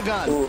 chegando.